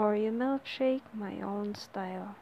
Oreo milkshake my own style.